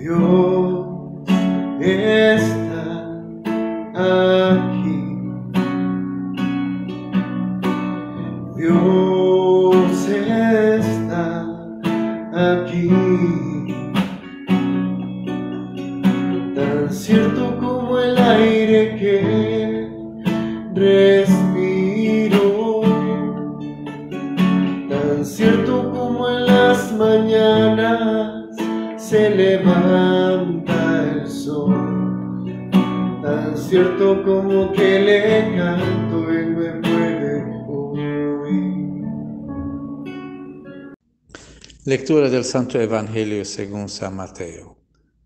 Dios Lectura del Santo Evangelio según San Mateo.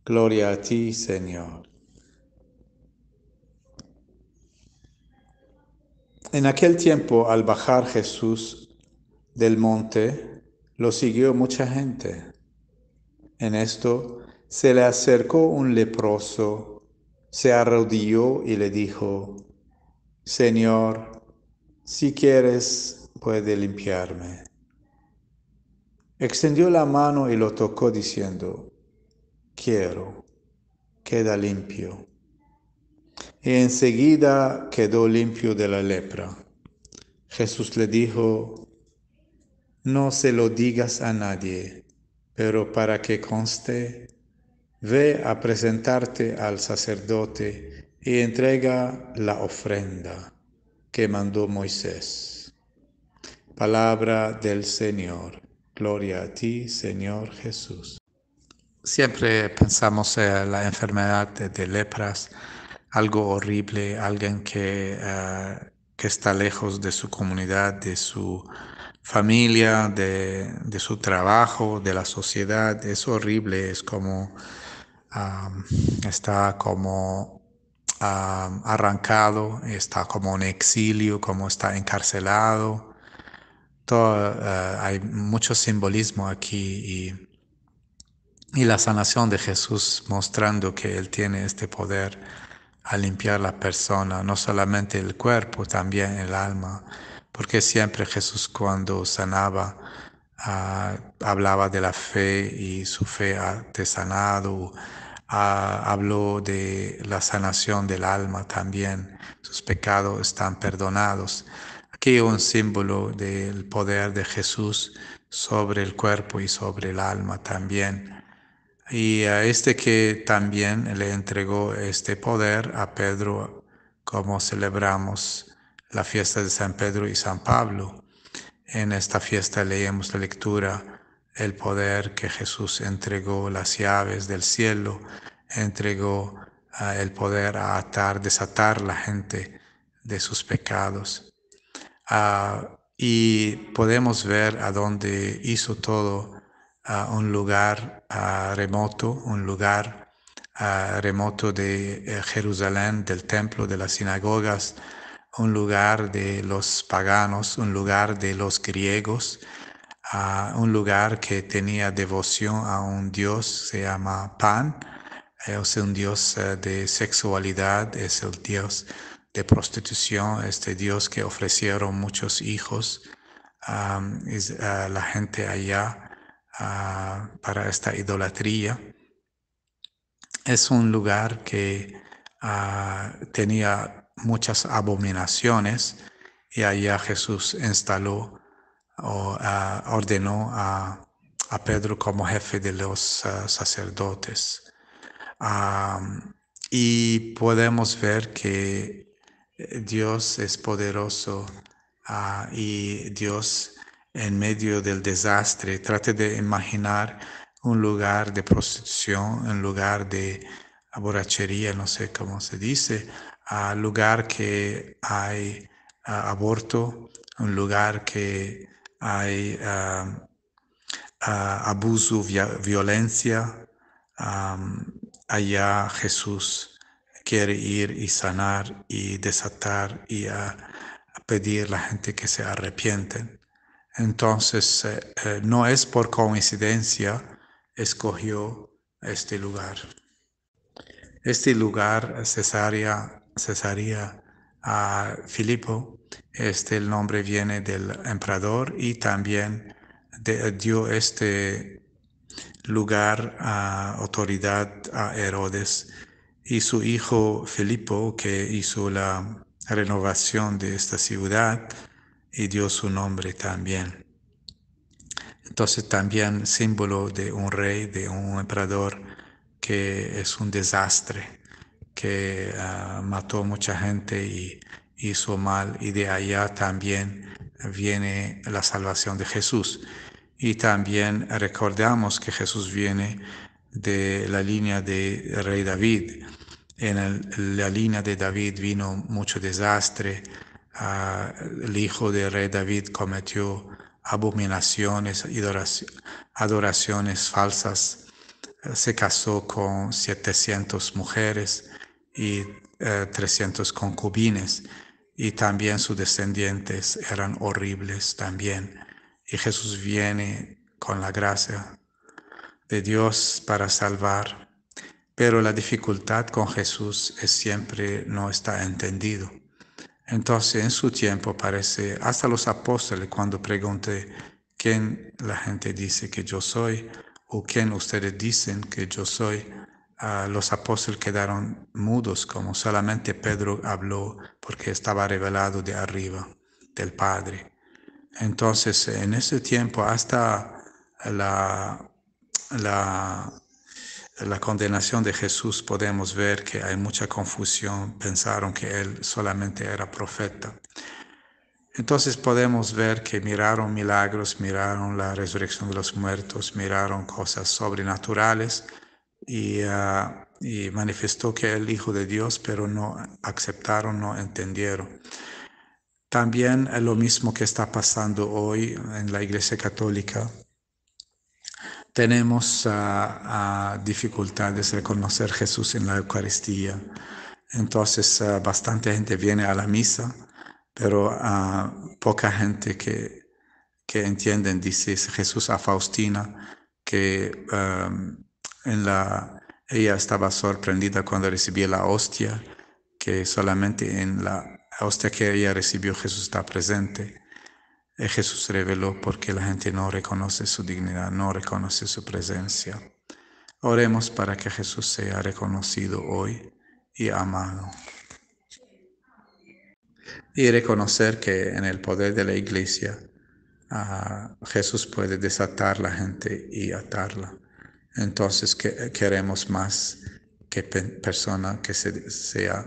Gloria a ti, Señor. En aquel tiempo, al bajar Jesús del monte, lo siguió mucha gente. En esto se le acercó un leproso, se arrodilló y le dijo, Señor, si quieres, puede limpiarme. Extendió la mano y lo tocó diciendo, quiero, queda limpio. Y enseguida quedó limpio de la lepra. Jesús le dijo, no se lo digas a nadie, pero para que conste, ve a presentarte al sacerdote y entrega la ofrenda que mandó Moisés. Palabra del Señor. Gloria a ti, Señor Jesús. Siempre pensamos en la enfermedad de, de lepras, algo horrible, alguien que, uh, que, está lejos de su comunidad, de su familia, de, de, su trabajo, de la sociedad. Es horrible, es como está como arrancado, está como en exilio, como está encarcelado. Todo, uh, hay mucho simbolismo aquí y, y la sanación de Jesús mostrando que Él tiene este poder a limpiar la persona, no solamente el cuerpo, también el alma, porque siempre Jesús cuando sanaba uh, hablaba de la fe y su fe ha sanado, habló de la sanación del alma también, sus pecados están perdonados. Aquí un símbolo del poder de Jesús sobre el cuerpo y sobre el alma también. Y a este que también le entregó este poder a Pedro, como celebramos la fiesta de San Pedro y San Pablo. En esta fiesta leemos la lectura, el poder que Jesús entregó, las llaves del cielo, entregó uh, el poder a atar, desatar la gente de sus pecados. Uh, y podemos ver a dónde hizo todo a un lugar uh, remoto, un lugar uh, remoto de uh, Jerusalén, del templo, de las sinagogas, un lugar de los paganos, un lugar de los griegos, un lugar que tenía devoción a un dios, se llama Pan, es un dios de sexualidad, es el dios de prostitución, este dios que ofrecieron muchos hijos, es, la gente allá. Para esta idolatría. Es un lugar que tenía muchas abominaciones y allá Jesús instaló o ordenó a, a, Pedro como jefe de los sacerdotes. y podemos ver que Dios es poderoso y Dios en medio del desastre, trate de imaginar un lugar de prostitución, un lugar de borrachería, no sé cómo se dice, un lugar que hay aborto, un lugar que hay abuso, violencia. Allá Jesús quiere ir y sanar y desatar y a pedir a la gente que se arrepienten. Entonces, eh, eh, no es por coincidencia, escogió este lugar. Este lugar, Cesarea, Cesarea a Filipo, este el nombre viene del emperador y también de, dio este lugar a autoridad a Herodes y su hijo Filipo que hizo la renovación de esta ciudad y dio su nombre también. Entonces también símbolo de un rey, de un emperador que es un desastre, que uh, mató mucha gente y hizo mal y de allá también viene la salvación de Jesús. Y también recordamos que Jesús viene de la línea de rey David. En la línea de David vino mucho desastre. Uh, el hijo de rey David cometió abominaciones, adoraciones falsas. Se casó con 700 mujeres y uh, eh, 300 concubines y también sus descendientes eran horribles también. Y Jesús viene con la gracia de Dios para salvar. Pero la dificultad con Jesús es siempre no está entendido. Entonces en su tiempo parece, hasta los apóstoles cuando pregunté quién la gente dice que yo soy o quién ustedes dicen que yo soy, los apóstoles quedaron mudos, como solamente Pedro habló porque estaba revelado de arriba, del Padre. Entonces, en ese tiempo, hasta la, la, la condenación de Jesús, podemos ver que hay mucha confusión. Pensaron que él solamente era profeta. Entonces podemos ver que miraron milagros, miraron la resurrección de los muertos, miraron cosas sobrenaturales, Ah, y, manifestó que era el Hijo de Dios, pero no aceptaron, no entendieron. También es lo mismo que está pasando hoy en la Iglesia Católica. Tenemos uh, dificultades de reconocer Jesús en la Eucaristía. Entonces, bastante gente viene a la misa, pero poca gente que, que entienden, dice Jesús a Faustina, que en la, ella estaba sorprendida cuando recibía la hostia, que solamente en la hostia que ella recibió Jesús está presente. Y Jesús reveló porque la gente no reconoce su dignidad, no reconoce su presencia. Oremos para que Jesús sea reconocido hoy y amado. Y reconocer que en el poder de la iglesia ah, Jesús puede desatar la gente y atarla entonces que, queremos más que persona que se, sea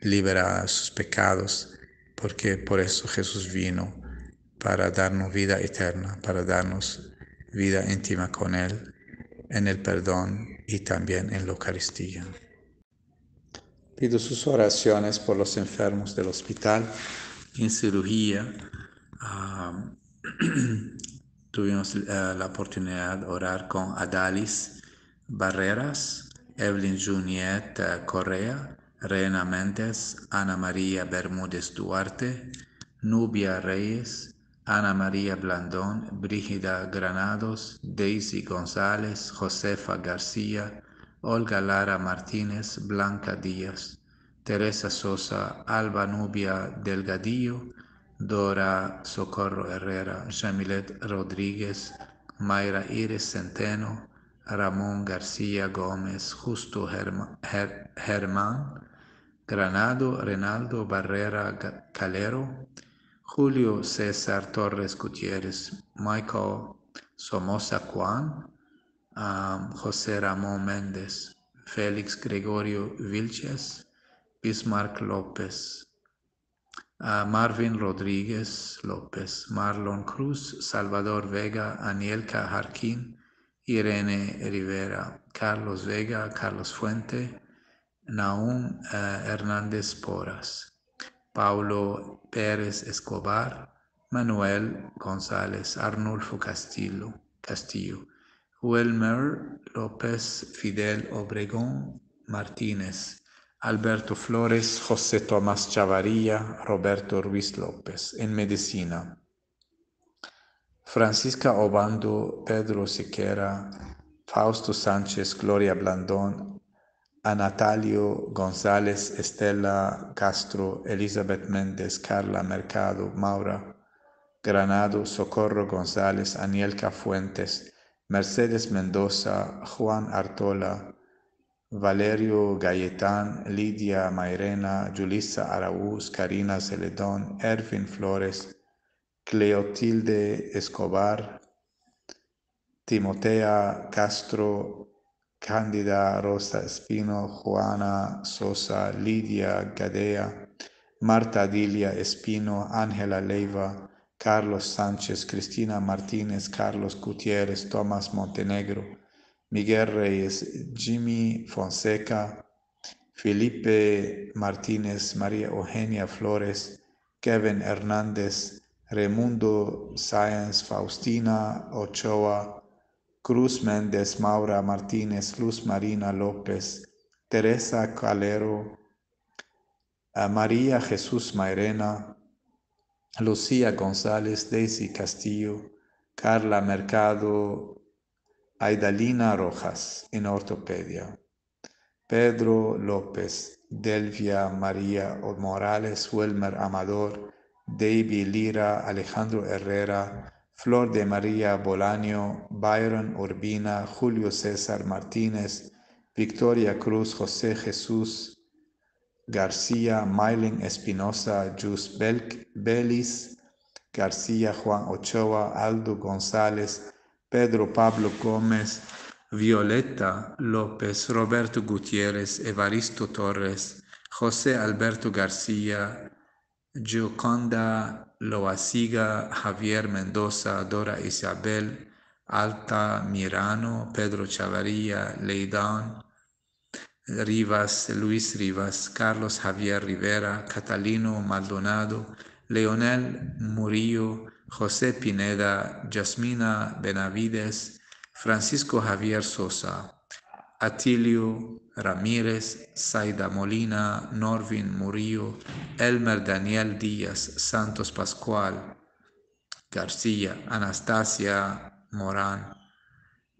liberada de sus pecados, porque por eso Jesús vino, para darnos vida eterna, para darnos vida íntima con Él, en el perdón y también en la Eucaristía. Pido sus oraciones por los enfermos del hospital, en cirugía. Ah, tuvimos eh, la oportunidad de orar con Adalis Barreras, Evelyn Juniet Correa, Reina Méndez, Ana María Bermúdez Duarte, Nubia Reyes, Ana María Blandón, Brígida Granados, Daisy González, Josefa García, Olga Lara Martínez, Blanca Díaz, Teresa Sosa, Alba Nubia Delgadillo, Dora Socorro Herrera, Jamilet Rodríguez, Mayra Iris Centeno, Ramón García Gómez, Justo Germán, Granado Renaldo Barrera Calero, Julio César Torres Gutiérrez, Michael Somoza Juan, José Ramón Méndez, Félix Gregorio Vilches, Bismarck López, Marvin Rodríguez López, Marlon Cruz, Salvador Vega, Anielka Jarquín, Irene Rivera, Carlos Vega, Carlos Fuente, Naum uh, Hernández Poras, Paulo Pérez Escobar, Manuel González, Arnulfo Castillo, Castillo, Wilmer López, Fidel Obregón Martínez, Alberto Flores, José Tomás Chavarilla, Roberto Ruiz López, en medicina. Francisca Obando, Pedro Siquera, Fausto Sánchez, Gloria Blandón, a Natalio González, Estela Castro, Elizabeth Méndez, Carla Mercado, Maura Granado, Socorro González, Anielka Fuentes, Mercedes Mendoza, Juan Artola, Valerio Gayetán, Lidia Mairena, Julissa Araúz, Karina Celedón, Ervin Flores, Cleotilde Escobar, Timotea Castro, Cándida Rosa Espino, Juana Sosa, Lidia Gadea, Marta Dilia Espino, Ángela Leiva, Carlos Sánchez, Cristina Martínez, Carlos Gutiérrez, Tomás Montenegro, Miguel Reyes, Jimmy Fonseca, Felipe Martínez, María Eugenia Flores, Kevin Hernández, Raimundo Sáenz, Faustina Ochoa, Cruz Méndez, Maura Martínez, Luz Marina López, Teresa Calero, María Jesús Mairena, Lucía González, Daisy Castillo, Carla Mercado, Aidalina Rojas en ortopedia, Pedro López, Delvia María Morales, Wilmer Amador, David Lira, Alejandro Herrera, Flor de María Bolaño, Byron Urbina, Julio César Martínez, Victoria Cruz, José Jesús García, Mailing Espinosa, Jus Belis, García, Juan Ochoa, Aldo González, Pedro Pablo Gómez, Violeta López, Roberto Gutiérrez, Evaristo Torres, José Alberto García, Gioconda Loasiga, Javier Mendoza, Dora Isabel, Alta Mirano, Pedro Chavarría, Leidán, Rivas, Luis Rivas, Carlos Javier Rivera, Catalino Maldonado, Leonel Murillo, José Pineda, Jasmina Benavides, Francisco Javier Sosa, Atilio Ramírez, Saida Molina, Norvin Murillo, Elmer Daniel Díaz, Santos Pascual, García, Anastasia Morán,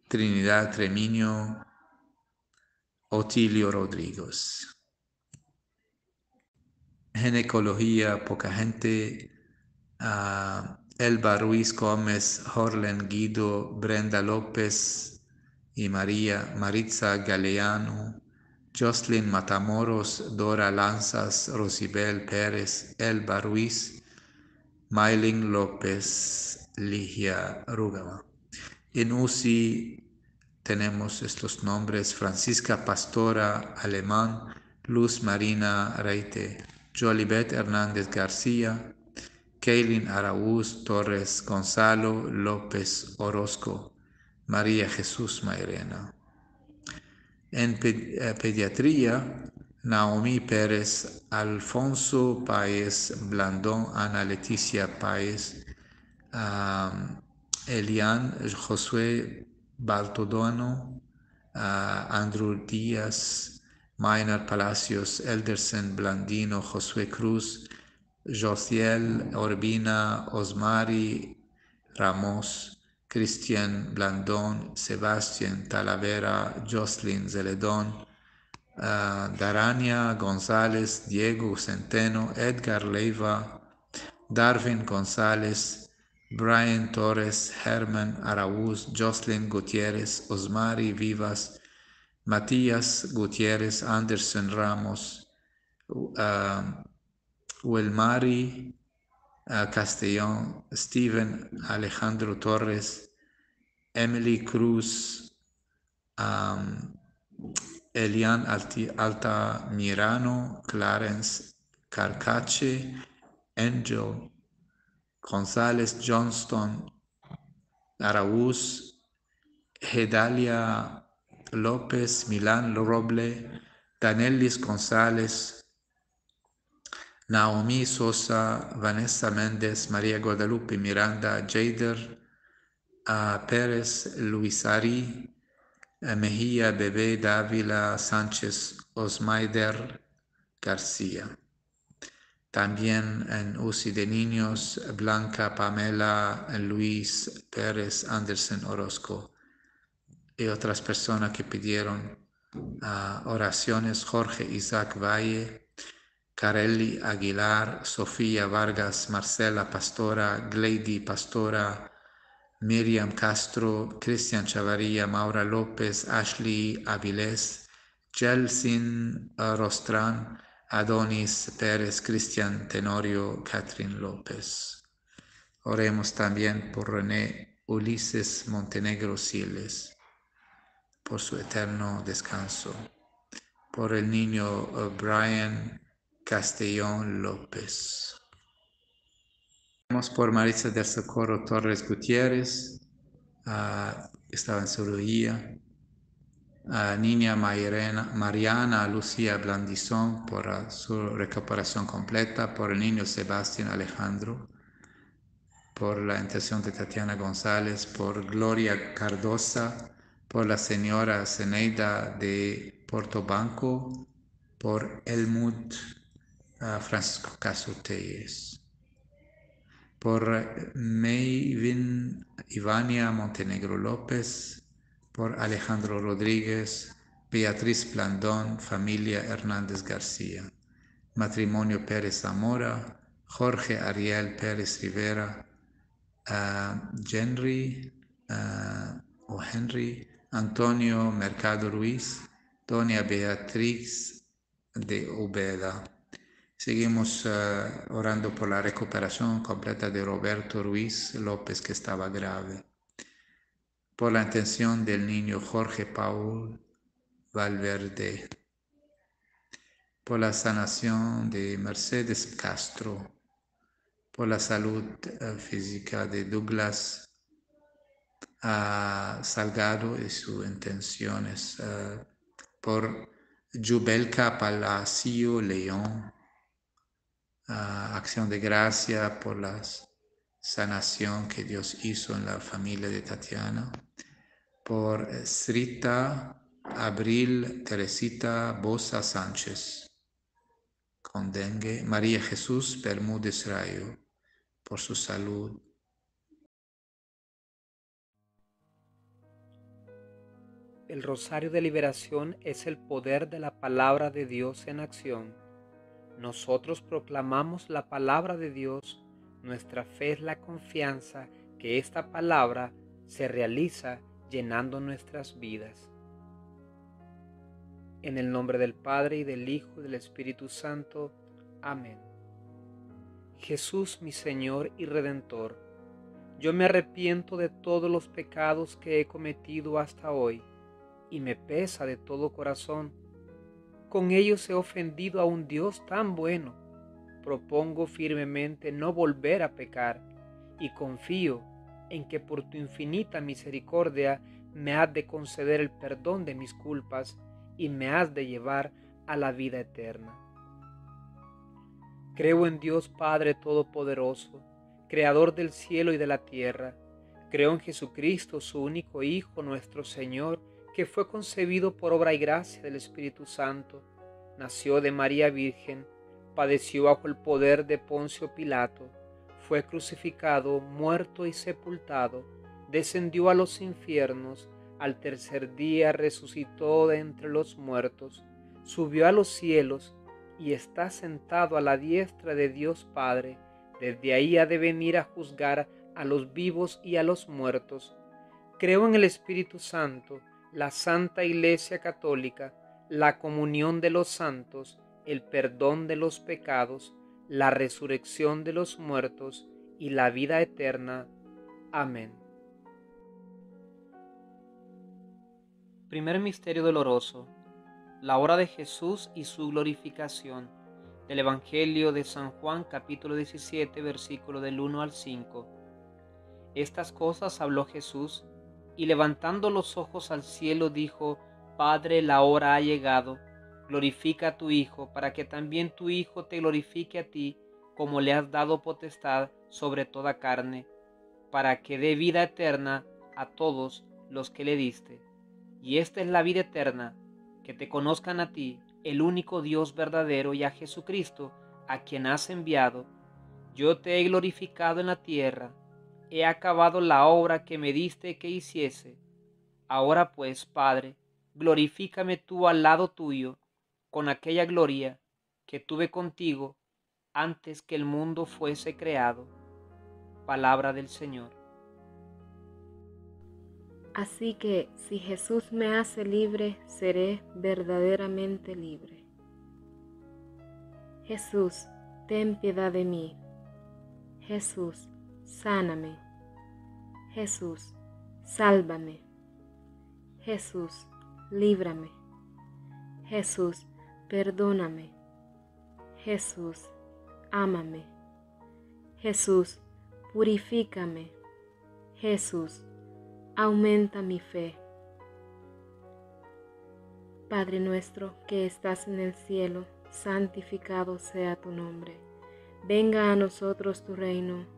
Trinidad Treminio, Otilio Rodríguez. Ginecología, poca gente. Ah, Elba Ruiz Gómez, Horlen Guido, Brenda López y María Maritza Galeano, Jocelyn Matamoros, Dora Lanzas, Rosibel Pérez, Elba Ruiz, Mailing López, Ligia Rugama. En UCI tenemos estos nombres, Francisca Pastora Alemán, Luz Marina Reite, Jolibet Hernández García, Kaylin Araúz Torres Gonzalo López Orozco, María Jesús Mairena. En eh, pediatría, Naomi Pérez, Alfonso Páez Blandón, Ana Leticia Páez, Elian Josué Baltodono, Andrew Díaz, Maynard Palacios, Elderson Blandino, Josué Cruz, Josiel Orbina, Osmari Ramos, Cristian Blandón, Sebastián Talavera, Jocelyn Zeledón, Darania González, Diego Centeno, Edgar Leiva, Darwin González, Brian Torres, Herman Araúz, Jocelyn Gutiérrez, Osmari Vivas, Matías Gutiérrez, Anderson Ramos, uh, Wilmari uh, Castellón, Steven Alejandro Torres, Emily Cruz, Elian Altamirano, Clarence Carcache, Angel González Johnston, Araúz, Gedalia López, Milán Roble, Danelis González, Naomi Sosa, Vanessa Méndez, María Guadalupe Miranda, Jader Pérez, Luisari, Mejía Bebé Dávila Sánchez, Osmaider García. También en UCI de niños, Blanca Pamela Luis Pérez Anderson Orozco y otras personas que pidieron ah, oraciones, Jorge Isaac Valle, Carelli Aguilar, Sofía Vargas, Marcela Pastora, Glady Pastora, Miriam Castro, Cristian Chavarría, Maura López, Ashley Avilés, Jelsin Rostran, Adonis Pérez, Cristian Tenorio, Catherine López. Oremos también por René Ulises Montenegro Siles, por su eterno descanso, por el niño Brian Castellón López. Por Marisa del Socorro Torres Gutiérrez, uh, estaba en cirugía. A niña Mariana, Mariana Lucía Blandizón por uh, su recuperación completa, por el niño Sebastián Alejandro, por la intención de Tatiana González, por Gloria Cardosa, por la señora Zeneida de Portobanco, por Elmut Francisco Casoteyes por Mayvin Ivania Montenegro López, por Alejandro Rodríguez, Beatriz Blandón, familia Hernández García, matrimonio Pérez Zamora, Jorge Ariel Pérez Rivera, uh, Henry, uh, o Henry, Antonio Mercado Ruiz, Doña Beatriz de Ubeda. Seguimos uh, orando por la recuperación completa de Roberto Ruiz López, que estaba grave. Por la intención del niño Jorge Paul Valverde. Por la sanación de Mercedes Castro. Por la salud uh, física de Douglas uh, Salgado y sus intenciones. por Jubelka Palacio León acción de gracia por la sanación que Dios hizo en la familia de Tatiana, por Srita Abril Teresita Bosa Sánchez con dengue, María Jesús Bermúdez Rayo por su salud. El rosario de liberación es el poder de la palabra de Dios en acción nosotros proclamamos la palabra de Dios, nuestra fe es la confianza que esta palabra se realiza llenando nuestras vidas. En el nombre del Padre y del Hijo y del Espíritu Santo. Amén. Jesús mi Señor y Redentor, yo me arrepiento de todos los pecados que he cometido hasta hoy y me pesa de todo corazón con ellos he ofendido a un Dios tan bueno. Propongo firmemente no volver a pecar y confío en que por tu infinita misericordia me has de conceder el perdón de mis culpas y me has de llevar a la vida eterna. Creo en Dios Padre Todopoderoso, Creador del cielo y de la tierra. Creo en Jesucristo, su único Hijo, nuestro Señor, que fue concebido por obra y gracia del Espíritu Santo, nació de María Virgen, padeció bajo el poder de Poncio Pilato, fue crucificado, muerto y sepultado, descendió a los infiernos, al tercer día resucitó de entre los muertos, subió a los cielos y está sentado a la diestra de Dios Padre, desde ahí ha de venir a juzgar a los vivos y a los muertos. Creo en el Espíritu Santo, la Santa Iglesia Católica, la comunión de los santos, el perdón de los pecados, la resurrección de los muertos y la vida eterna. Amén. Primer Misterio Doloroso. La hora de Jesús y su glorificación. Del Evangelio de San Juan capítulo 17 versículo del 1 al 5. Estas cosas habló Jesús y levantando los ojos al cielo dijo, Padre, la hora ha llegado, glorifica a tu Hijo, para que también tu Hijo te glorifique a ti, como le has dado potestad sobre toda carne, para que dé vida eterna a todos los que le diste. Y esta es la vida eterna, que te conozcan a ti, el único Dios verdadero, y a Jesucristo, a quien has enviado. Yo te he glorificado en la tierra, he acabado la obra que me diste que hiciese. Ahora pues, Padre, glorifícame tú al lado tuyo con aquella gloria que tuve contigo antes que el mundo fuese creado. Palabra del Señor. Así que si Jesús me hace libre, seré verdaderamente libre. Jesús, ten piedad de mí. Jesús, sáname. Jesús, sálvame. Jesús, líbrame. Jesús, perdóname. Jesús, ámame. Jesús, purifícame. Jesús, aumenta mi fe. Padre nuestro que estás en el cielo, santificado sea tu nombre. Venga a nosotros tu reino,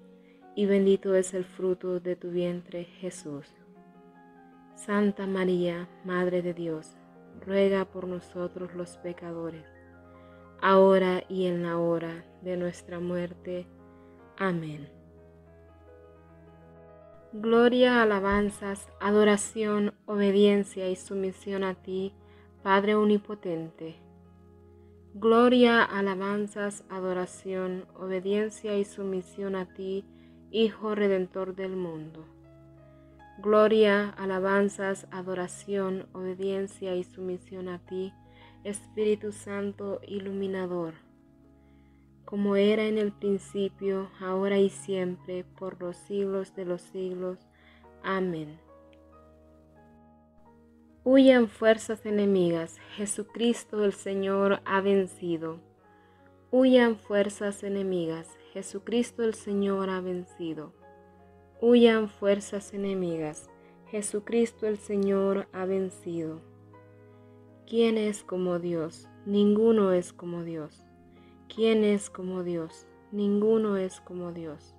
y bendito es el fruto de tu vientre Jesús. Santa María, Madre de Dios, ruega por nosotros los pecadores, ahora y en la hora de nuestra muerte. Amén. Gloria, alabanzas, adoración, obediencia y sumisión a ti, Padre Omnipotente. Gloria, alabanzas, adoración, obediencia y sumisión a ti, Hijo Redentor del mundo. Gloria, alabanzas, adoración, obediencia y sumisión a ti, Espíritu Santo iluminador como era en el principio, ahora y siempre, por los siglos de los siglos. Amén. Huyan fuerzas enemigas, Jesucristo el Señor ha vencido. Huyan fuerzas enemigas, Jesucristo el Señor ha vencido. Huyan fuerzas enemigas, Jesucristo el Señor ha vencido. ¿Quién es como Dios? Ninguno es como Dios. ¿Quién es como Dios? Ninguno es como Dios.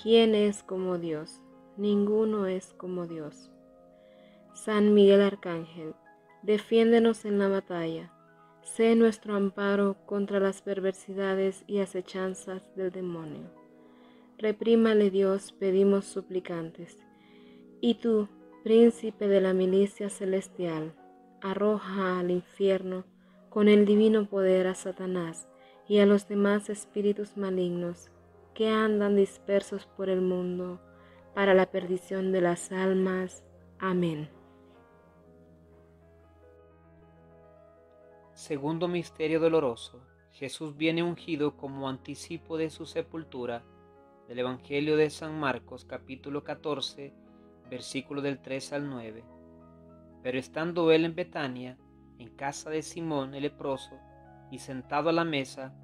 ¿Quién es como Dios? Ninguno es como Dios. San Miguel Arcángel, defiéndenos en la batalla. Sé nuestro amparo contra las perversidades y acechanzas del demonio. Reprímale Dios, pedimos suplicantes. Y tú, príncipe de la milicia celestial, arroja al infierno con el divino poder a Satanás y a los demás espíritus malignos que andan dispersos por el mundo para la perdición de las almas. Amén. Segundo misterio doloroso. Jesús viene ungido como anticipo de su sepultura. Del Evangelio de San Marcos capítulo 14, versículo del 3 al 9. Pero estando él en Betania, en casa de Simón el leproso, y sentado a la mesa,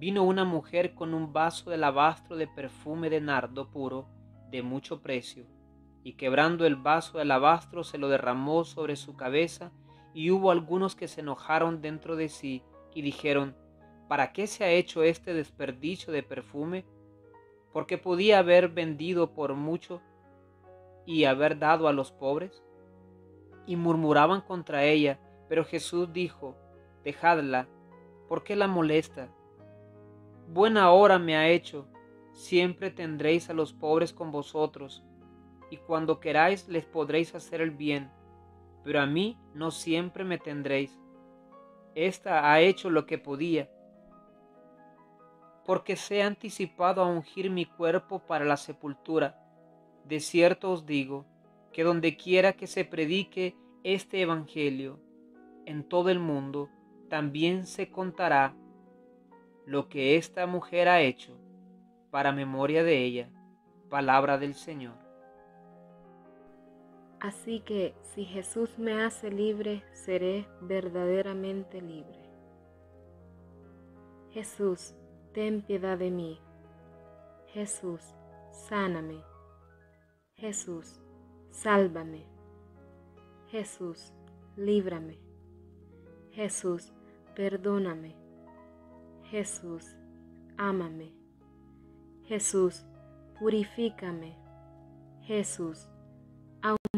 vino una mujer con un vaso de alabastro de perfume de nardo puro de mucho precio, y quebrando el vaso de alabastro se lo derramó sobre su cabeza, y hubo algunos que se enojaron dentro de sí y dijeron, ¿para qué se ha hecho este desperdicio de perfume? Porque podía haber vendido por mucho y haber dado a los pobres. Y murmuraban contra ella, pero Jesús dijo, dejadla, ¿Por qué la molesta? Buena hora me ha hecho. Siempre tendréis a los pobres con vosotros, y cuando queráis les podréis hacer el bien, pero a mí no siempre me tendréis. Esta ha hecho lo que podía, porque se ha anticipado a ungir mi cuerpo para la sepultura. De cierto os digo, que donde quiera que se predique este Evangelio, en todo el mundo, también se contará lo que esta mujer ha hecho para memoria de ella. Palabra del Señor. Así que si Jesús me hace libre, seré verdaderamente libre. Jesús, ten piedad de mí. Jesús, sáname. Jesús, sálvame. Jesús, líbrame. Jesús, perdóname. Jesús, ámame. Jesús, purifícame. Jesús,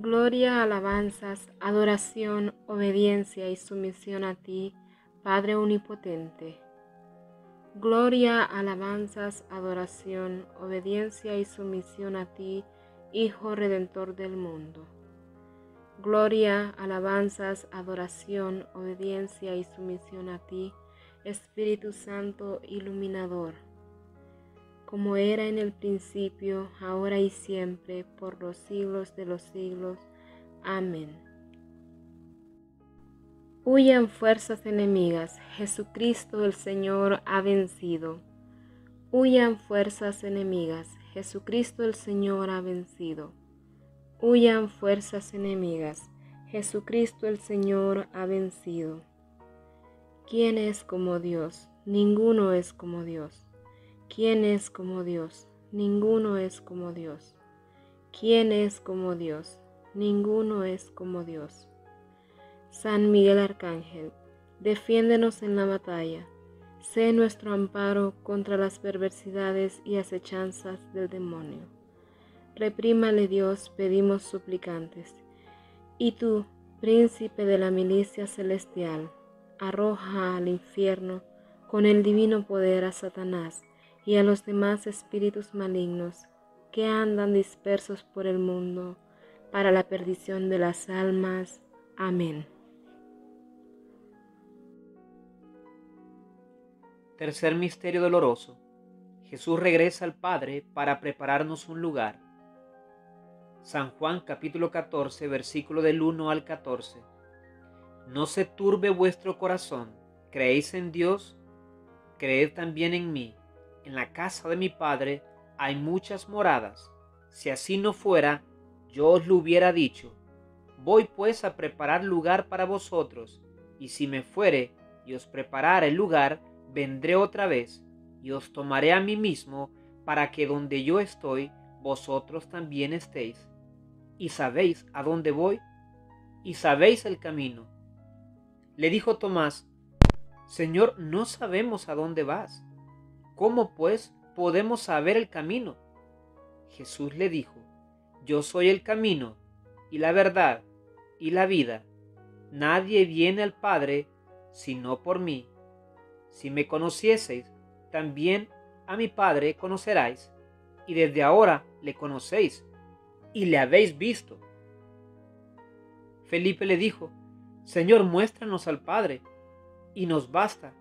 Gloria, alabanzas, adoración, obediencia y sumisión a ti, Padre Omnipotente. Gloria, alabanzas, adoración, obediencia y sumisión a ti, Hijo Redentor del mundo. Gloria, alabanzas, adoración, obediencia y sumisión a ti, Espíritu Santo Iluminador, como era en el principio, ahora y siempre, por los siglos de los siglos. Amén. Huyan fuerzas enemigas, Jesucristo el Señor ha vencido. Huyan fuerzas enemigas, Jesucristo el Señor ha vencido. Huyan fuerzas enemigas, Jesucristo el Señor ha vencido. ¿Quién es como Dios? Ninguno es como Dios. ¿Quién es como Dios? Ninguno es como Dios. ¿Quién es como Dios? Ninguno es como Dios. San Miguel Arcángel, defiéndenos en la batalla. Sé nuestro amparo contra las perversidades y acechanzas del demonio. Reprímale Dios, pedimos suplicantes. Y tú, príncipe de la milicia celestial, arroja al infierno con el divino poder a Satanás y a los demás espíritus malignos que andan dispersos por el mundo para la perdición de las almas. Amén. Tercer misterio doloroso. Jesús regresa al Padre para prepararnos un lugar. San Juan capítulo 14 versículo del 1 al 14. No se turbe vuestro corazón. ¿Creéis en Dios? Creed también en mí. En la casa de mi Padre hay muchas moradas. Si así no fuera, yo os lo hubiera dicho. Voy pues a preparar lugar para vosotros, y si me fuere y os preparara el lugar, vendré otra vez y os tomaré a mí mismo para que donde yo estoy, vosotros también estéis. Y sabéis a dónde voy y sabéis el camino. Le dijo Tomás, Señor, no sabemos a dónde vas. ¿Cómo pues podemos saber el camino? Jesús le dijo, Yo soy el camino y la verdad y la vida. Nadie viene al Padre sino por mí. Si me conocieseis, también a mi Padre conoceráis, y desde ahora le conocéis, y le habéis visto. Felipe le dijo, Señor, muéstranos al Padre, y nos basta.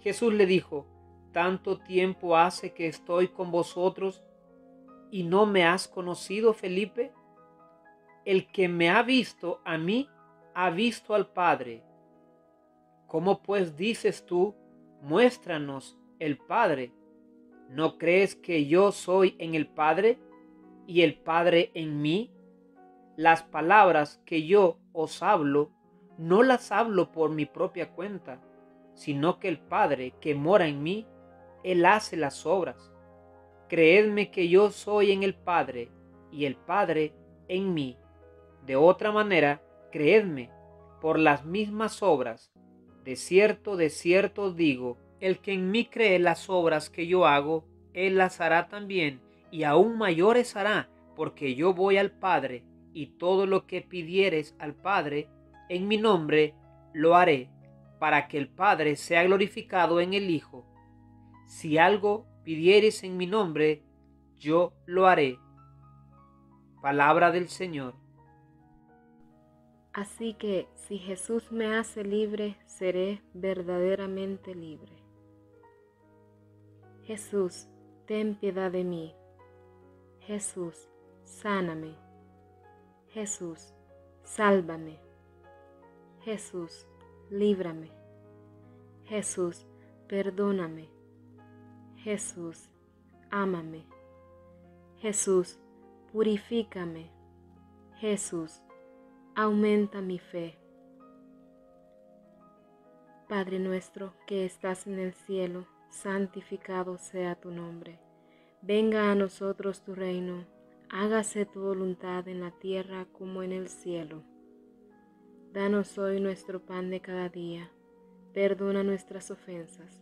Jesús le dijo, tanto tiempo hace que estoy con vosotros, y no me has conocido, Felipe. El que me ha visto a mí, ha visto al Padre. ¿Cómo pues dices tú, muéstranos el Padre. ¿No crees que yo soy en el Padre y el Padre en mí? Las palabras que yo os hablo, no las hablo por mi propia cuenta, sino que el Padre que mora en mí, Él hace las obras. Creedme que yo soy en el Padre y el Padre en mí. De otra manera, creedme por las mismas obras de cierto, de cierto digo, el que en mí cree las obras que yo hago, él las hará también, y aún mayores hará, porque yo voy al Padre, y todo lo que pidieres al Padre, en mi nombre, lo haré, para que el Padre sea glorificado en el Hijo. Si algo pidieres en mi nombre, yo lo haré. Palabra del Señor. Así que si Jesús me hace libre, seré verdaderamente libre. Jesús, ten piedad de mí. Jesús, sáname. Jesús, sálvame. Jesús, líbrame. Jesús, perdóname. Jesús, ámame. Jesús, purifícame. Jesús, aumenta mi fe. Padre nuestro que estás en el cielo, santificado sea tu nombre. Venga a nosotros tu reino, hágase tu voluntad en la tierra como en el cielo. Danos hoy nuestro pan de cada día, perdona nuestras ofensas,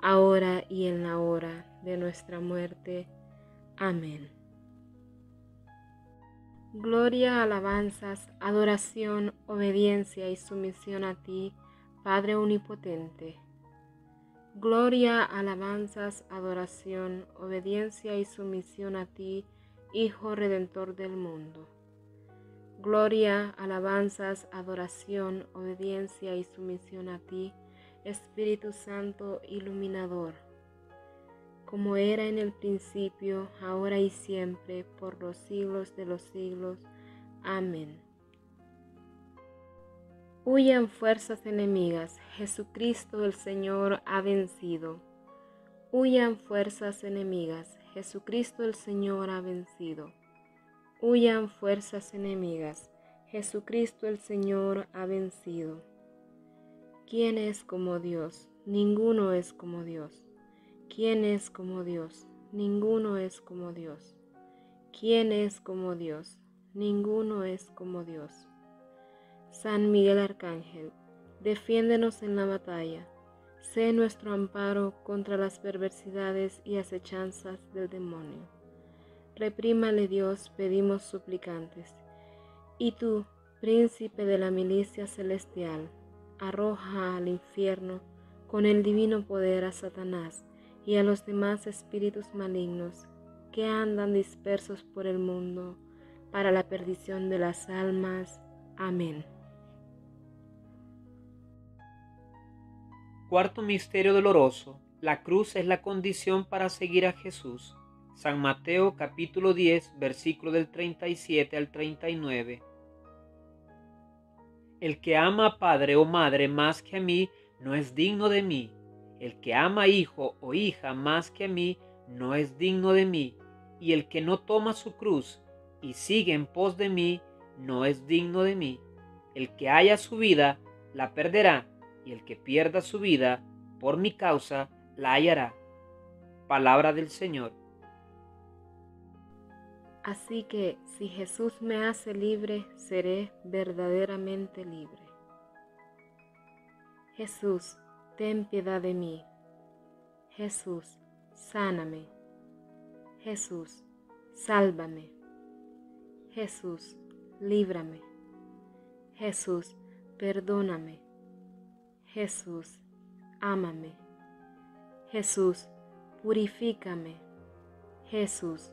ahora y en la hora de nuestra muerte. Amén. Gloria, alabanzas, adoración, obediencia y sumisión a ti, Padre Omnipotente. Gloria, alabanzas, adoración, obediencia y sumisión a ti, Hijo Redentor del mundo. Gloria, alabanzas, adoración, obediencia y sumisión a ti, Espíritu Santo Iluminador como era en el principio, ahora y siempre, por los siglos de los siglos. Amén. Huyan fuerzas enemigas, Jesucristo el Señor ha vencido. Huyan fuerzas enemigas, Jesucristo el Señor ha vencido. Huyan fuerzas enemigas, Jesucristo el Señor ha vencido. ¿Quién es como Dios? Ninguno es como Dios. ¿Quién es como Dios? Ninguno es como Dios. ¿Quién es como Dios? Ninguno es como Dios. San Miguel Arcángel, defiéndenos en la batalla. Sé nuestro amparo contra las perversidades y acechanzas del demonio. Reprímale Dios, pedimos suplicantes. Y tú, príncipe de la milicia celestial, arroja al infierno con el divino poder a Satanás y a los demás espíritus malignos que andan dispersos por el mundo para la perdición de las almas. Amén. Cuarto Misterio Doloroso. La cruz es la condición para seguir a Jesús. San Mateo capítulo 10, versículo del 37 al 39. El que ama a padre o madre más que a mí, no es digno de mí el que ama hijo o hija más que a mí, no es digno de mí, y el que no toma su cruz y sigue en pos de mí, no es digno de mí. El que haya su vida, la perderá, y el que pierda su vida, por mi causa, la hallará. Palabra del Señor. Así que si Jesús me hace libre, seré verdaderamente libre. Jesús, ten piedad de mí. Jesús, sáname. Jesús, sálvame. Jesús, líbrame. Jesús, perdóname. Jesús, ámame. Jesús, purifícame. Jesús,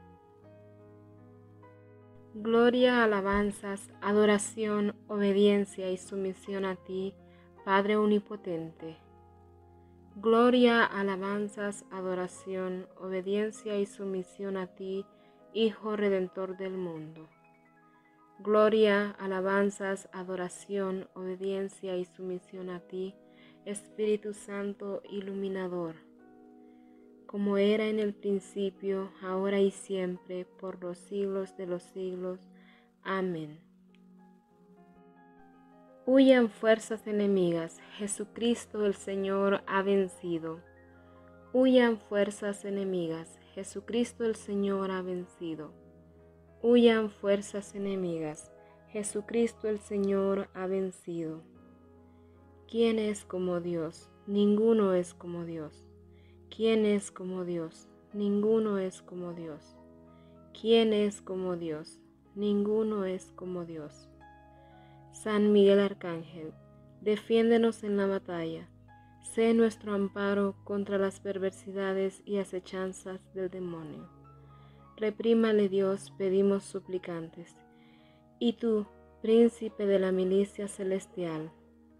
Gloria, alabanzas, adoración, obediencia y sumisión a ti, Padre Omnipotente. Gloria, alabanzas, adoración, obediencia y sumisión a ti, Hijo Redentor del mundo. Gloria, alabanzas, adoración, obediencia y sumisión a ti, Espíritu Santo iluminador, como era en el principio, ahora y siempre, por los siglos de los siglos. Amén. Huyan fuerzas enemigas, Jesucristo el Señor ha vencido. Huyan fuerzas enemigas, Jesucristo el Señor ha vencido. Huyan fuerzas enemigas. Jesucristo el Señor ha vencido. ¿Quién es como Dios? Ninguno es como Dios. ¿Quién es como Dios? Ninguno es como Dios. ¿Quién es como Dios? Ninguno es como Dios. San Miguel Arcángel, defiéndenos en la batalla. Sé nuestro amparo contra las perversidades y acechanzas del demonio. Reprímale Dios, pedimos suplicantes. Y tú, príncipe de la milicia celestial,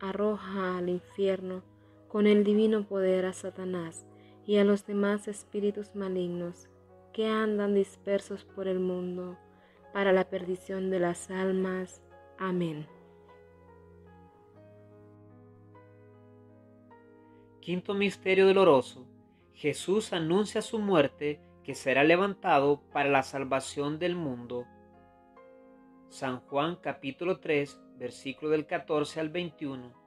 arroja al infierno con el divino poder a Satanás y a los demás espíritus malignos que andan dispersos por el mundo para la perdición de las almas. Amén. Quinto Misterio Doloroso. Jesús anuncia su muerte que será levantado para la salvación del mundo. San Juan capítulo 3, versículo del 14 al 21.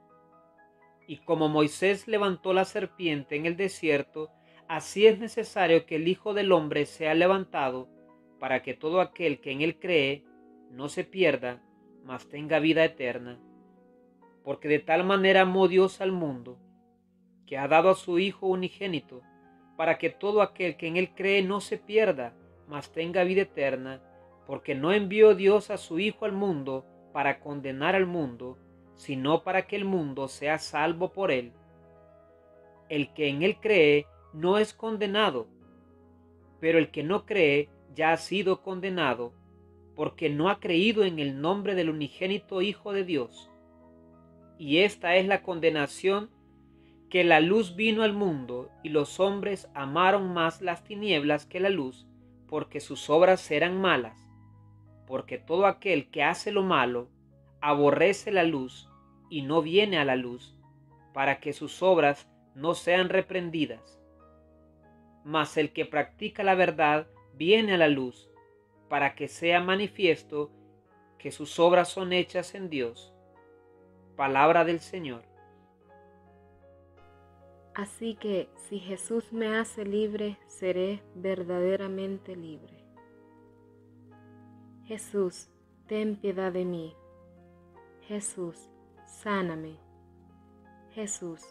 Y como Moisés levantó la serpiente en el desierto, así es necesario que el Hijo del Hombre sea levantado, para que todo aquel que en él cree no se pierda, mas tenga vida eterna. Porque de tal manera amó Dios al mundo, que ha dado a su Hijo unigénito, para que todo aquel que en él cree no se pierda, mas tenga vida eterna, porque no envió Dios a su Hijo al mundo para condenar al mundo, sino para que el mundo sea salvo por él. El que en él cree no es condenado, pero el que no cree ya ha sido condenado, porque no ha creído en el nombre del unigénito Hijo de Dios. Y esta es la condenación que la luz vino al mundo y los hombres amaron más las tinieblas que la luz, porque sus obras eran malas. Porque todo aquel que hace lo malo aborrece la luz y no viene a la luz, para que sus obras no sean reprendidas. Mas el que practica la verdad viene a la luz, para que sea manifiesto que sus obras son hechas en Dios. Palabra del Señor. Así que si Jesús me hace libre, seré verdaderamente libre. Jesús, ten piedad de mí. Jesús, sáname. Jesús,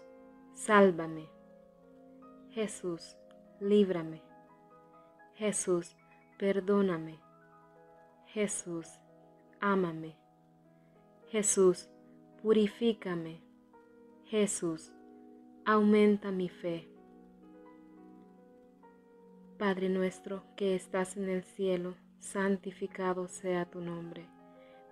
sálvame. Jesús, líbrame. Jesús, perdóname. Jesús, ámame. Jesús, purifícame. Jesús, aumenta mi fe. Padre nuestro que estás en el cielo, santificado sea tu nombre.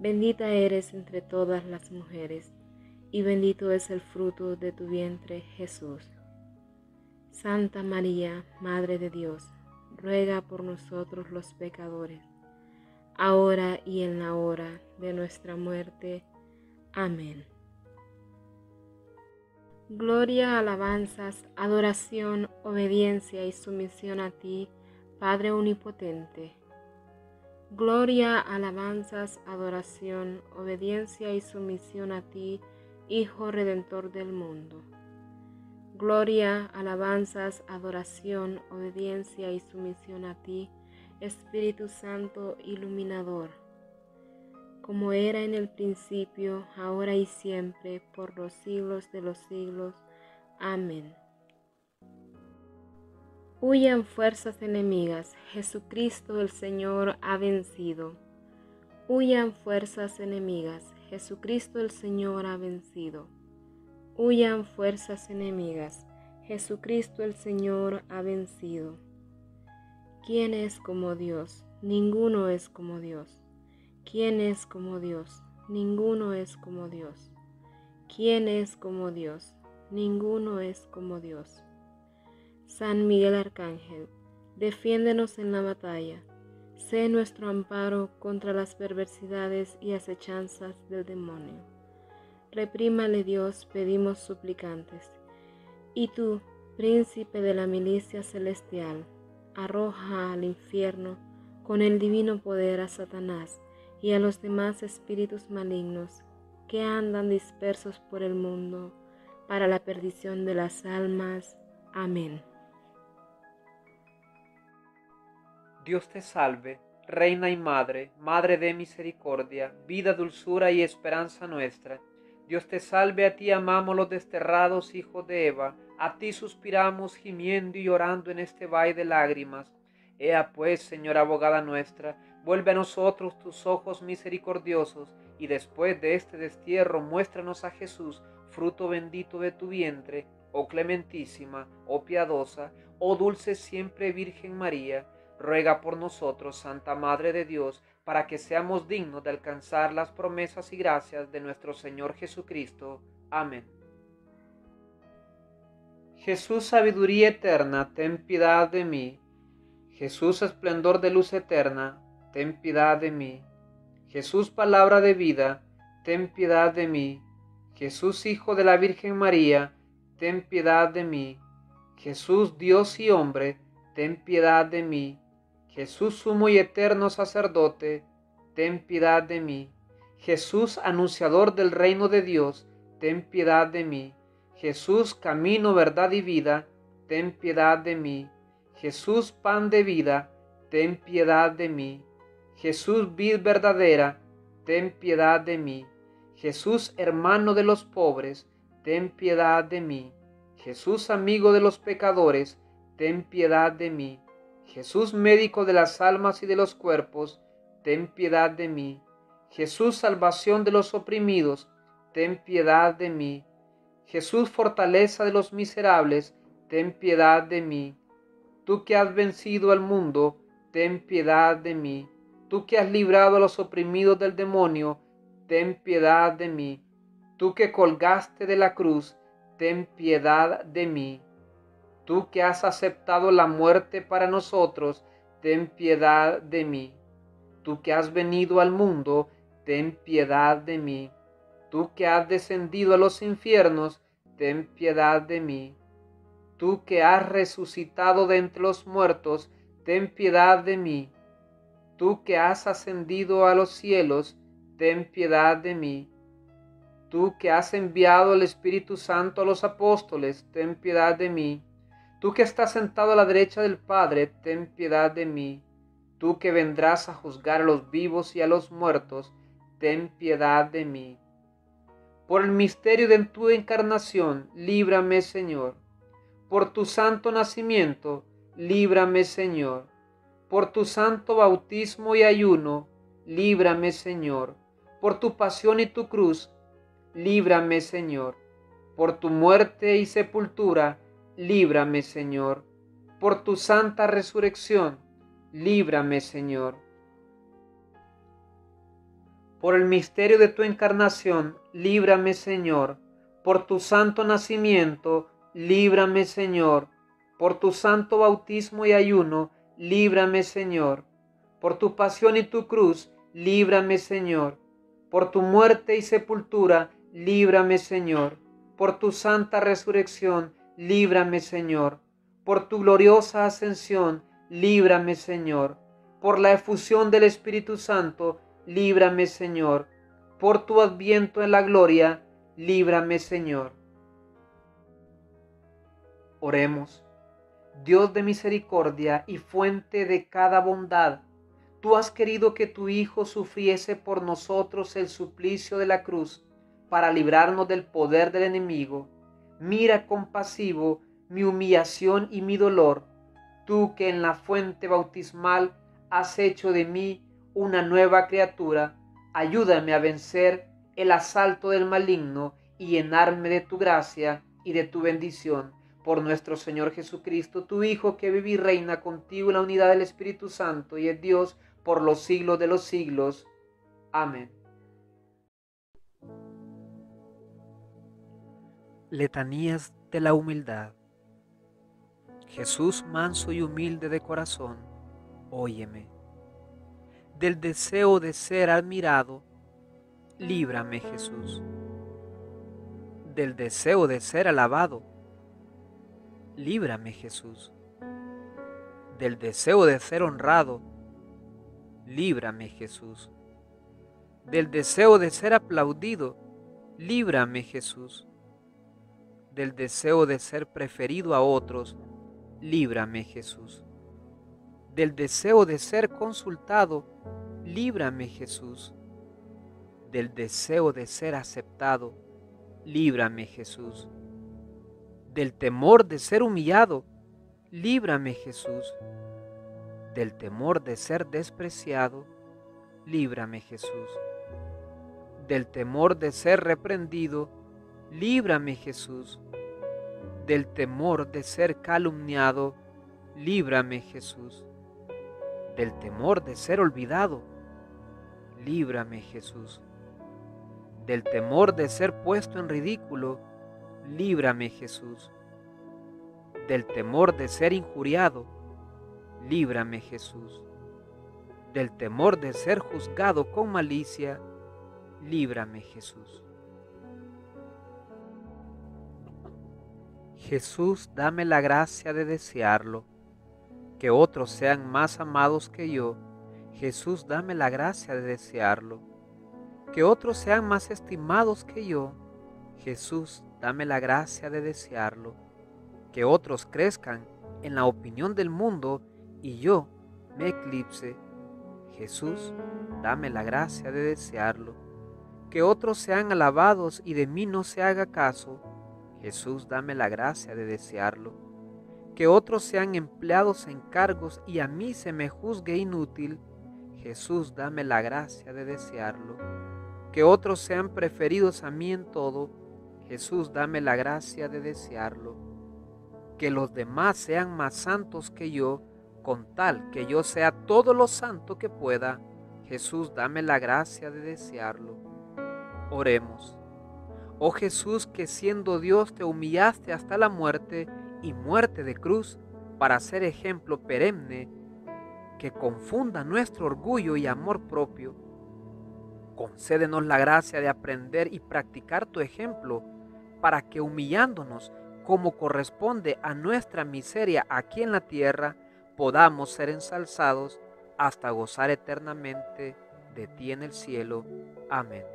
bendita eres entre todas las mujeres, y bendito es el fruto de tu vientre Jesús. Santa María, Madre de Dios, ruega por nosotros los pecadores, ahora y en la hora de nuestra muerte. Amén. Gloria, alabanzas, adoración, obediencia y sumisión a ti, Padre Omnipotente. Gloria, alabanzas, adoración, obediencia y sumisión a ti, Hijo Redentor del mundo. Gloria, alabanzas, adoración, obediencia y sumisión a ti, Espíritu Santo iluminador, como era en el principio, ahora y siempre, por los siglos de los siglos. Amén. Huyan fuerzas enemigas, Jesucristo el Señor ha vencido. Huyan fuerzas enemigas, Jesucristo el Señor ha vencido. Huyan fuerzas enemigas, Jesucristo el Señor ha vencido. ¿Quién es como Dios? Ninguno es como Dios. ¿Quién es como Dios? Ninguno es como Dios. ¿Quién es como Dios? Ninguno es como Dios. San Miguel Arcángel, defiéndenos en la batalla. Sé nuestro amparo contra las perversidades y acechanzas del demonio. Reprímale Dios, pedimos suplicantes. Y tú, príncipe de la milicia celestial, arroja al infierno con el divino poder a Satanás y a los demás espíritus malignos que andan dispersos por el mundo para la perdición de las almas. Amén. Dios te salve, Reina y Madre, Madre de misericordia, vida, dulzura y esperanza nuestra. Dios te salve, a ti amamos los desterrados hijos de Eva, a ti suspiramos gimiendo y llorando en este valle de lágrimas. Ea pues, Señora abogada nuestra, vuelve a nosotros tus ojos misericordiosos, y después de este destierro muéstranos a Jesús, fruto bendito de tu vientre, oh clementísima, oh piadosa, oh dulce siempre Virgen María, ruega por nosotros, Santa Madre de Dios, para que seamos dignos de alcanzar las promesas y gracias de nuestro Señor Jesucristo. Amén. Jesús, sabiduría eterna, ten piedad de mí. Jesús, esplendor de luz eterna, ten piedad de mí. Jesús, palabra de vida, ten piedad de mí. Jesús, Hijo de la Virgen María, ten piedad de mí. Jesús, Dios y hombre, ten piedad de mí. Jesús sumo y eterno sacerdote, ten piedad de mí. Jesús anunciador del reino de Dios, ten piedad de mí. Jesús camino, verdad y vida, ten piedad de mí. Jesús pan de vida, ten piedad de mí. Jesús vid verdadera, ten piedad de mí. Jesús hermano de los pobres, ten piedad de mí. Jesús amigo de los pecadores, ten piedad de mí. Jesús médico de las almas y de los cuerpos, ten piedad de mí. Jesús salvación de los oprimidos, ten piedad de mí. Jesús fortaleza de los miserables, ten piedad de mí. Tú que has vencido al mundo, ten piedad de mí. Tú que has librado a los oprimidos del demonio, ten piedad de mí. Tú que colgaste de la cruz, ten piedad de mí. Tú que has aceptado la muerte para nosotros, ten piedad de mí. Tú que has venido al mundo, ten piedad de mí. Tú que has descendido a los infiernos, ten piedad de mí. Tú que has resucitado de entre los muertos, ten piedad de mí. Tú que has ascendido a los cielos, ten piedad de mí. Tú que has enviado el Espíritu Santo a los apóstoles, ten piedad de mí. Tú que estás sentado a la derecha del Padre, ten piedad de mí. Tú que vendrás a juzgar a los vivos y a los muertos, ten piedad de mí. Por el misterio de tu encarnación, líbrame, Señor. Por tu santo nacimiento, líbrame, Señor. Por tu santo bautismo y ayuno, líbrame, Señor. Por tu pasión y tu cruz, líbrame, Señor. Por tu muerte y sepultura, líbrame, Señor. Por tu santa resurrección, líbrame, Señor. Por el misterio de tu encarnación, líbrame, Señor. Por tu santo nacimiento, líbrame, Señor. Por tu santo bautismo y ayuno, líbrame, Señor. Por tu pasión y tu cruz, líbrame, Señor. Por tu muerte y sepultura, líbrame, Señor. Por tu santa resurrección, líbrame Señor. Por tu gloriosa ascensión, líbrame Señor. Por la efusión del Espíritu Santo, líbrame Señor. Por tu adviento en la gloria, líbrame Señor. Oremos. Dios de misericordia y fuente de cada bondad, tú has querido que tu Hijo sufriese por nosotros el suplicio de la cruz para librarnos del poder del enemigo. Mira compasivo mi humillación y mi dolor, tú que en la fuente bautismal has hecho de mí una nueva criatura, ayúdame a vencer el asalto del maligno y llenarme de tu gracia y de tu bendición por nuestro Señor Jesucristo, tu Hijo, que vive y reina contigo en la unidad del Espíritu Santo y es Dios por los siglos de los siglos. Amén. Letanías de la humildad. Jesús manso y humilde de corazón, óyeme. Del deseo de ser admirado, líbrame Jesús. Del deseo de ser alabado, líbrame Jesús. Del deseo de ser honrado, líbrame Jesús. Del deseo de ser aplaudido, líbrame Jesús. Del deseo de ser preferido a otros, líbrame Jesús. Del deseo de ser consultado, líbrame Jesús. Del deseo de ser aceptado, líbrame Jesús del temor de ser humillado, líbrame Jesús. Del temor de ser despreciado, líbrame Jesús. Del temor de ser reprendido, líbrame Jesús. Del temor de ser calumniado, líbrame Jesús. Del temor de ser olvidado, líbrame Jesús. Del temor de ser puesto en ridículo, líbrame Jesús. Del temor de ser injuriado, líbrame Jesús. Del temor de ser juzgado con malicia, líbrame Jesús. Jesús, dame la gracia de desearlo, que otros sean más amados que yo. Jesús, dame la gracia de desearlo, que otros sean más estimados que yo. Jesús, dame la gracia de desearlo, que otros crezcan en la opinión del mundo y yo me eclipse. Jesús, dame la gracia de desearlo, que otros sean alabados y de mí no se haga caso. Jesús, dame la gracia de desearlo, que otros sean empleados en cargos y a mí se me juzgue inútil. Jesús, dame la gracia de desearlo, que otros sean preferidos a mí en todo Jesús, dame la gracia de desearlo. Que los demás sean más santos que yo, con tal que yo sea todo lo santo que pueda. Jesús, dame la gracia de desearlo. Oremos. Oh Jesús, que siendo Dios te humillaste hasta la muerte y muerte de cruz para ser ejemplo perenne que confunda nuestro orgullo y amor propio. Concédenos la gracia de aprender y practicar tu ejemplo para que humillándonos como corresponde a nuestra miseria aquí en la tierra, podamos ser ensalzados hasta gozar eternamente de ti en el cielo. Amén.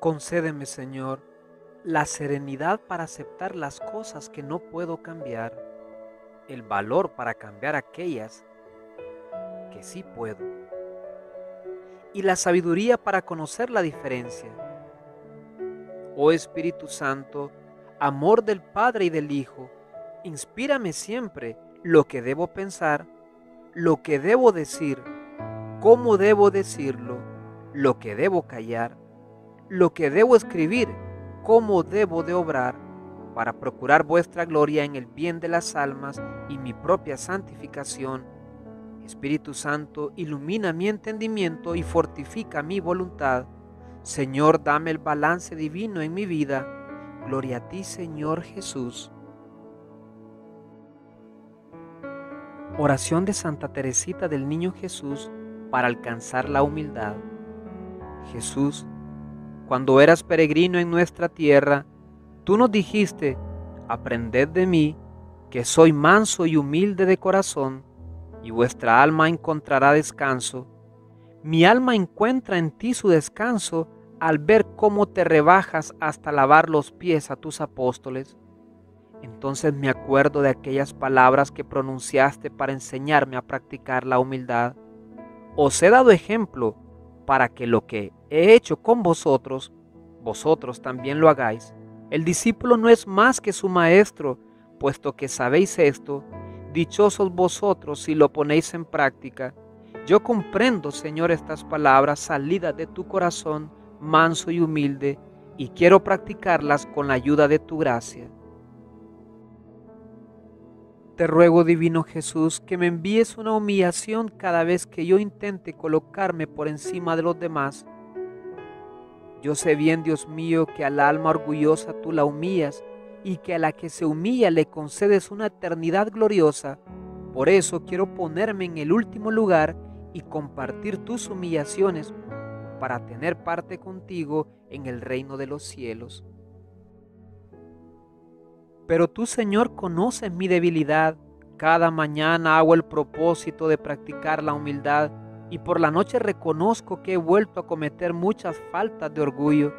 Concédeme, Señor, la serenidad para aceptar las cosas que no puedo cambiar, el valor para cambiar aquellas que sí puedo y la sabiduría para conocer la diferencia. Oh Espíritu Santo, amor del Padre y del Hijo, inspírame siempre lo que debo pensar, lo que debo decir, cómo debo decirlo, lo que debo callar, lo que debo escribir, cómo debo de obrar, para procurar vuestra gloria en el bien de las almas y mi propia santificación Espíritu Santo, ilumina mi entendimiento y fortifica mi voluntad. Señor, dame el balance divino en mi vida. Gloria a ti, Señor Jesús. Oración de Santa Teresita del Niño Jesús para alcanzar la humildad. Jesús, cuando eras peregrino en nuestra tierra, tú nos dijiste, aprended de mí, que soy manso y humilde de corazón y vuestra alma encontrará descanso. Mi alma encuentra en ti su descanso al ver cómo te rebajas hasta lavar los pies a tus apóstoles, entonces me acuerdo de aquellas palabras que pronunciaste para enseñarme a practicar la humildad. Os he dado ejemplo para que lo que he hecho con vosotros, vosotros también lo hagáis. El discípulo no es más que su maestro, puesto que sabéis esto, dichosos vosotros si lo ponéis en práctica. Yo comprendo, Señor, estas palabras salidas de tu corazón manso y humilde, y quiero practicarlas con la ayuda de tu gracia. Te ruego, Divino Jesús, que me envíes una humillación cada vez que yo intente colocarme por encima de los demás. Yo sé bien, Dios mío, que al alma orgullosa tú la humillas y que a la que se humilla le concedes una eternidad gloriosa. Por eso quiero ponerme en el último lugar y compartir tus humillaciones para tener parte contigo en el reino de los cielos. Pero tú, Señor, conoces mi debilidad. Cada mañana hago el propósito de practicar la humildad y por la noche reconozco que he vuelto a cometer muchas faltas de orgullo.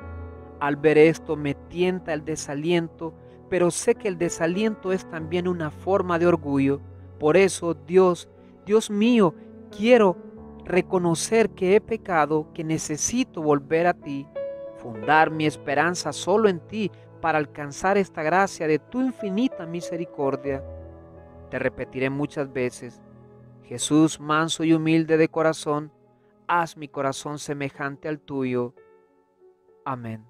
Al ver esto me tienta el desaliento, pero sé que el desaliento es también una forma de orgullo. Por eso, Dios, Dios mío, quiero reconocer que he pecado, que necesito volver a ti, fundar mi esperanza solo en ti, para alcanzar esta gracia de tu infinita misericordia. Te repetiré muchas veces, Jesús manso y humilde de corazón, haz mi corazón semejante al tuyo. Amén.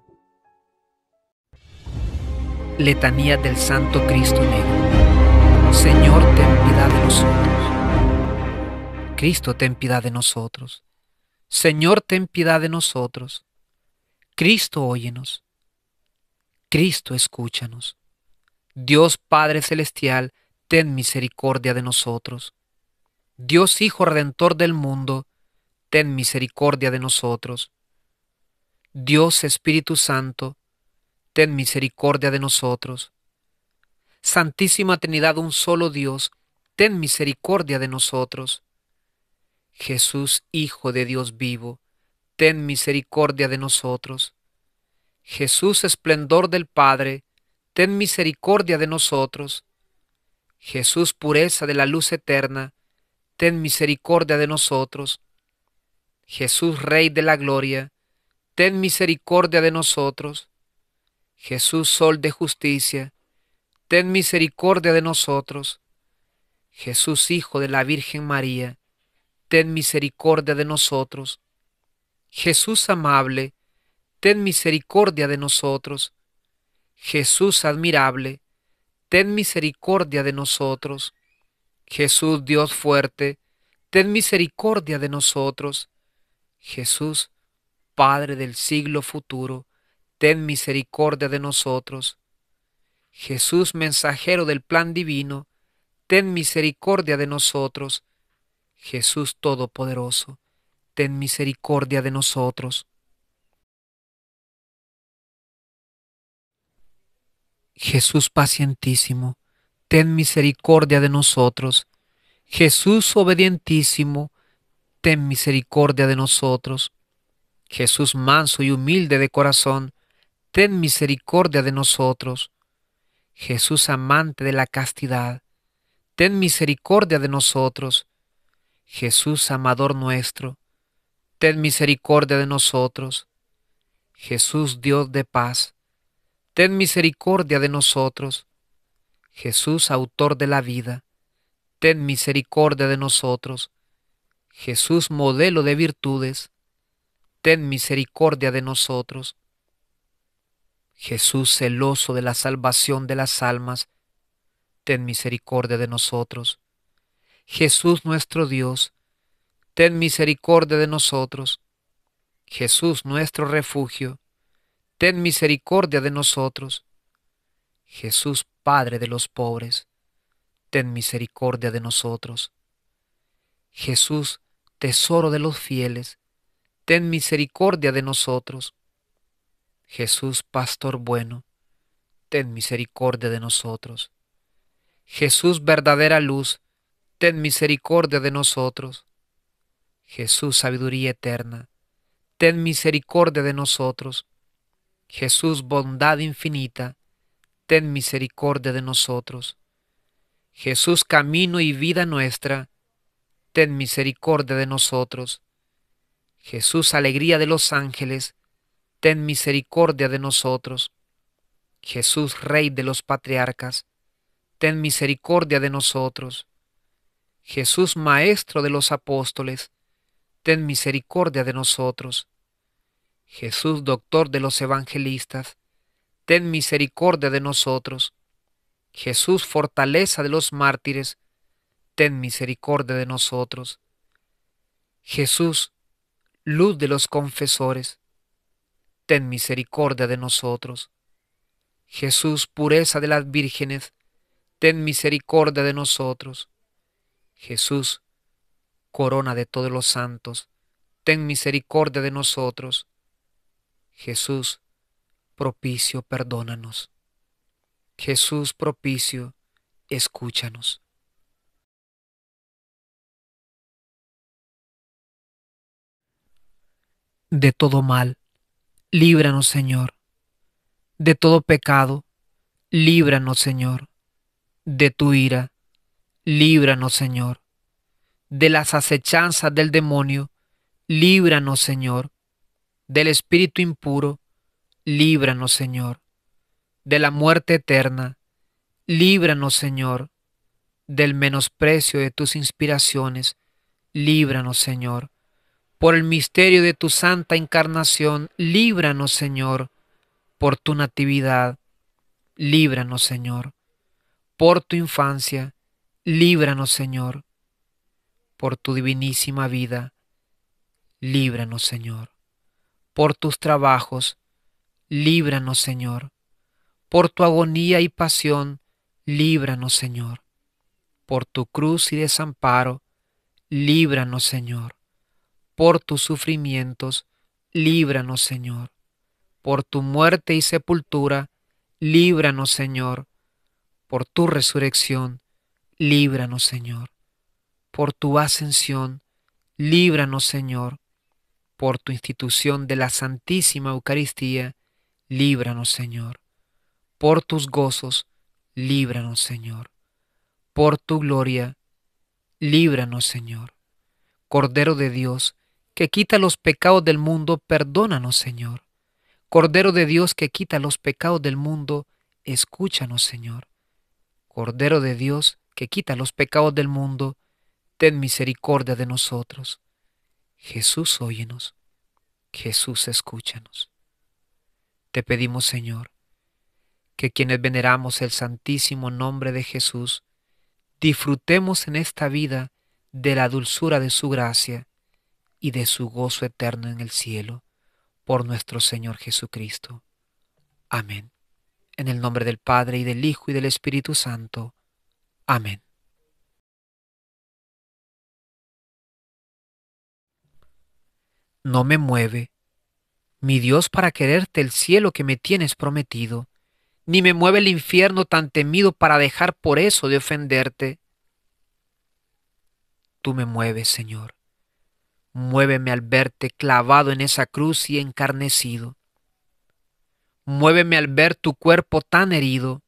Letanía del Santo Cristo Negro. Señor, ten piedad de nosotros. Cristo, ten piedad de nosotros. Señor, ten piedad de nosotros. Cristo, óyenos. Cristo, escúchanos. Dios Padre Celestial, ten misericordia de nosotros. Dios Hijo Redentor del mundo, ten misericordia de nosotros. Dios Espíritu Santo, ten misericordia de nosotros. Santísima Trinidad, un solo Dios, ten misericordia de nosotros. Jesús, Hijo de Dios vivo, ten misericordia de nosotros. Jesús, esplendor del Padre, ten misericordia de nosotros. Jesús, pureza de la luz eterna, ten misericordia de nosotros. Jesús, Rey de la gloria, ten misericordia de nosotros. Jesús, Sol de justicia, ten misericordia de nosotros. Jesús, Hijo de la Virgen María, ten misericordia de nosotros. Jesús amable, ten misericordia de nosotros. Jesús admirable, ten misericordia de nosotros. Jesús Dios fuerte, ten misericordia de nosotros. Jesús, Padre del siglo futuro, ten misericordia de nosotros. Jesús mensajero del plan divino, ten misericordia de nosotros. Jesús Todopoderoso, ten misericordia de nosotros. Jesús pacientísimo, ten misericordia de nosotros. Jesús obedientísimo, ten misericordia de nosotros. Jesús manso y humilde de corazón, ten misericordia de nosotros. Jesús amante de la castidad, ten misericordia de nosotros. Jesús amador nuestro, ten misericordia de nosotros. Jesús Dios de paz, ten misericordia de nosotros. Jesús, autor de la vida, ten misericordia de nosotros. Jesús, modelo de virtudes, ten misericordia de nosotros. Jesús, celoso de la salvación de las almas, ten misericordia de nosotros. Jesús nuestro Dios, ten misericordia de nosotros. Jesús nuestro refugio, ten misericordia de nosotros. Jesús, Padre de los pobres, ten misericordia de nosotros. Jesús, tesoro de los fieles, ten misericordia de nosotros. Jesús, Pastor bueno, ten misericordia de nosotros. Jesús, verdadera luz, ten misericordia de nosotros. Jesús, sabiduría eterna, ten misericordia de nosotros. Jesús, bondad infinita, ten misericordia de nosotros. Jesús, camino y vida nuestra, ten misericordia de nosotros. Jesús, alegría de los ángeles, ten misericordia de nosotros. Jesús, Rey de los patriarcas, ten misericordia de nosotros. Jesús, Maestro de los apóstoles, ten misericordia de nosotros. Jesús, Doctor de los evangelistas, ten misericordia de nosotros. Jesús, fortaleza de los mártires, ten misericordia de nosotros. Jesús, luz de los confesores, ten misericordia de nosotros. Jesús, pureza de las vírgenes, ten misericordia de nosotros. Jesús, corona de todos los santos, ten misericordia de nosotros. Jesús, propicio, perdónanos. Jesús, propicio, escúchanos. De todo mal, líbranos, Señor. De todo pecado, líbranos, Señor. De tu ira, líbranos, Señor de las acechanzas del demonio, líbranos, Señor. Del espíritu impuro, líbranos, Señor. De la muerte eterna, líbranos, Señor. Del menosprecio de tus inspiraciones, líbranos, Señor. Por el misterio de tu santa encarnación, líbranos, Señor. Por tu natividad, líbranos, Señor. Por tu infancia, líbranos, Señor por tu divinísima vida, líbranos, Señor. Por tus trabajos, líbranos, Señor. Por tu agonía y pasión, líbranos, Señor. Por tu cruz y desamparo, líbranos, Señor. Por tus sufrimientos, líbranos, Señor. Por tu muerte y sepultura, líbranos, Señor. Por tu resurrección, líbranos, Señor por tu ascensión, líbranos, Señor, por tu institución de la Santísima Eucaristía, líbranos, Señor, por tus gozos, líbranos, Señor, por tu gloria, líbranos, Señor. Cordero de Dios, que quita los pecados del mundo, perdónanos, Señor. Cordero de Dios que quita los pecados del mundo, escúchanos, Señor. Cordero de Dios que quita los pecados del mundo, ten misericordia de nosotros. Jesús, óyenos. Jesús, escúchanos. Te pedimos, Señor, que quienes veneramos el santísimo nombre de Jesús, disfrutemos en esta vida de la dulzura de su gracia y de su gozo eterno en el cielo, por nuestro Señor Jesucristo. Amén. En el nombre del Padre y del Hijo y del Espíritu Santo. Amén. No me mueve, mi Dios, para quererte el cielo que me tienes prometido, ni me mueve el infierno tan temido para dejar por eso de ofenderte. Tú me mueves, Señor. Muéveme al verte clavado en esa cruz y encarnecido. Muéveme al ver tu cuerpo tan herido.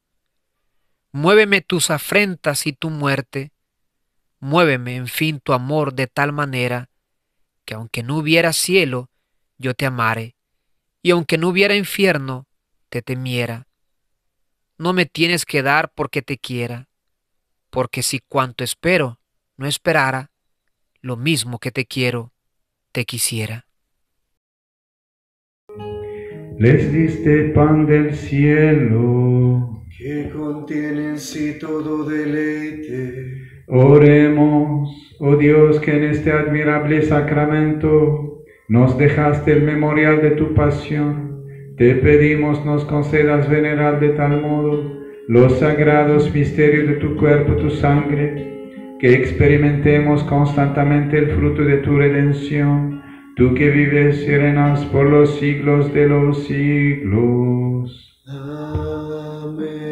Muéveme tus afrentas y tu muerte. Muéveme, en fin, tu amor de tal manera que aunque no hubiera cielo, yo te amare, y aunque no hubiera infierno, te temiera. No me tienes que dar porque te quiera, porque si cuanto espero no esperara, lo mismo que te quiero, te quisiera. Les diste pan del cielo, que contiene en sí todo deleite. Oremos, oh Dios, que en este admirable sacramento nos dejaste el memorial de tu pasión. Te pedimos nos concedas venerar de tal modo los sagrados misterios de tu cuerpo, tu sangre, que experimentemos constantemente el fruto de tu redención, tú que vives y reinas por los siglos de los siglos. Amén.